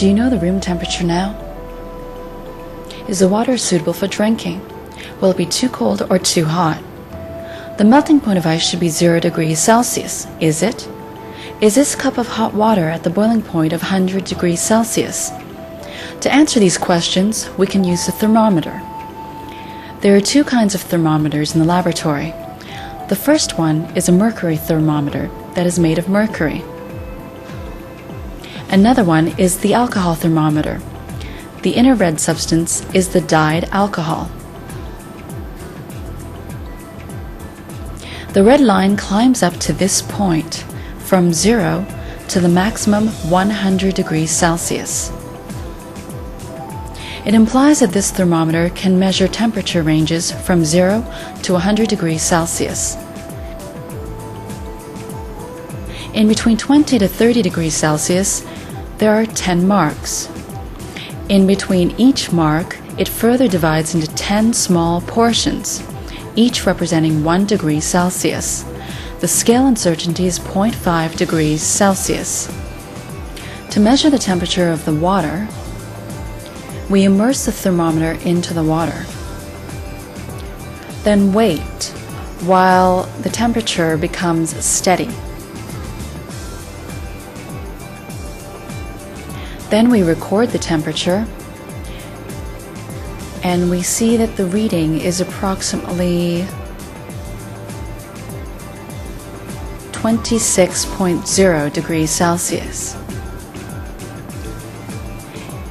Do you know the room temperature now? Is the water suitable for drinking? Will it be too cold or too hot? The melting point of ice should be 0 degrees Celsius, is it? Is this cup of hot water at the boiling point of 100 degrees Celsius? To answer these questions, we can use a thermometer. There are two kinds of thermometers in the laboratory. The first one is a mercury thermometer that is made of mercury. Another one is the alcohol thermometer. The inner red substance is the dyed alcohol. The red line climbs up to this point, from 0 to the maximum 100 degrees Celsius. It implies that this thermometer can measure temperature ranges from 0 to 100 degrees Celsius. In between 20 to 30 degrees Celsius, there are 10 marks. In between each mark, it further divides into 10 small portions, each representing 1 degree Celsius. The scale uncertainty is 0.5 degrees Celsius. To measure the temperature of the water, we immerse the thermometer into the water. Then wait while the temperature becomes steady. Then we record the temperature and we see that the reading is approximately 26.0 degrees Celsius.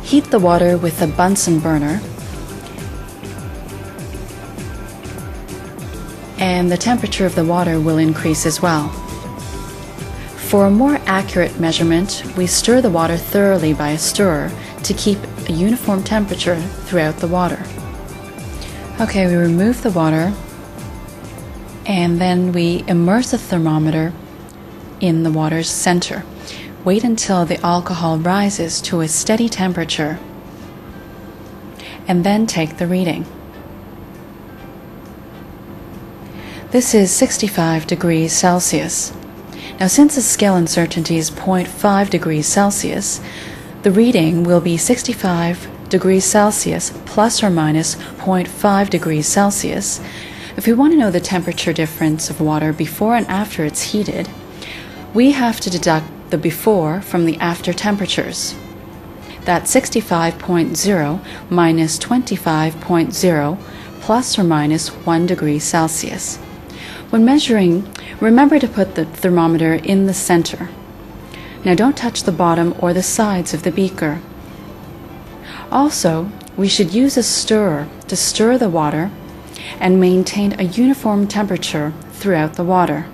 Heat the water with a Bunsen burner and the temperature of the water will increase as well. For a more accurate measurement, we stir the water thoroughly by a stirrer to keep a uniform temperature throughout the water. Okay, we remove the water and then we immerse the thermometer in the water's center. Wait until the alcohol rises to a steady temperature and then take the reading. This is 65 degrees Celsius. Now, since the scale uncertainty is 0.5 degrees Celsius, the reading will be 65 degrees Celsius plus or minus 0.5 degrees Celsius. If we want to know the temperature difference of water before and after it's heated, we have to deduct the before from the after temperatures. That's 65.0 minus 25.0 plus or minus 1 degree Celsius. When measuring, remember to put the thermometer in the center. Now don't touch the bottom or the sides of the beaker. Also, we should use a stirrer to stir the water and maintain a uniform temperature throughout the water.